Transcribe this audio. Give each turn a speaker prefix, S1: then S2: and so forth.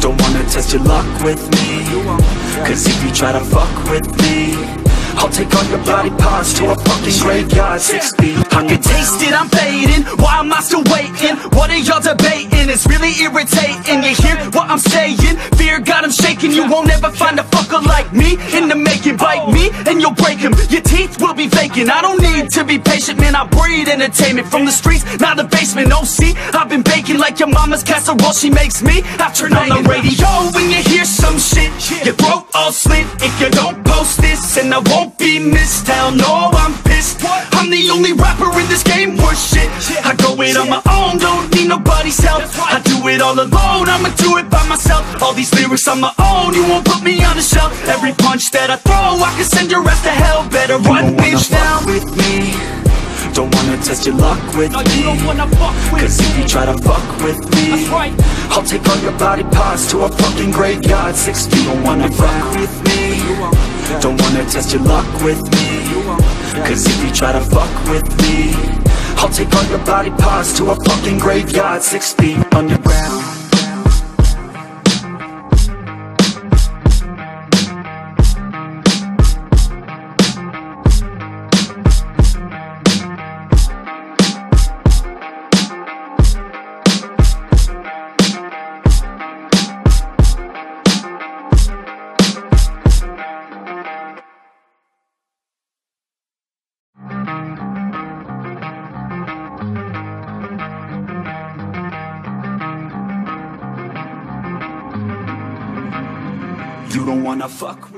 S1: Don't wanna test your luck with me Cause if you try to fuck with me I'll take all your body parts to a fucking graveyard Six feet
S2: I can taste it, I'm fading Why am I still waiting? What are y'all debating? It's really irritating You hear what I'm saying? Fear got him shaking You won't ever find a fucker like me In the and you'll break him Your teeth will be vacant. I don't need to be patient Man, I breed entertainment From the streets, not the basement. Oh, see, I've been baking Like your mama's casserole. She makes me I turn on the radio When you hear some shit. Your throat all slit If you don't post this And I won't be missed. Hell no, I'm pissed. I'm the only rapper in this game. Worth shit. I go it on my own, don't need nobody's help. I do it all alone, I'ma do it by myself these lyrics on my own, you won't put me on the shelf. Every punch that I throw, I can send your ass to hell. Better run, bitch, now.
S1: with me. Don't wanna test your luck with
S2: No, you don't wanna fuck with
S1: Cause if you try to fuck with me
S2: That's right.
S1: I'll take all your body parts to a fucking graveyard Six. Feet, don't wanna fuck with me. Don't wanna test your luck with me. Cause if you try to fuck with me I'll take all your body parts to a fucking graveyard Six feet underground You don't wanna fuck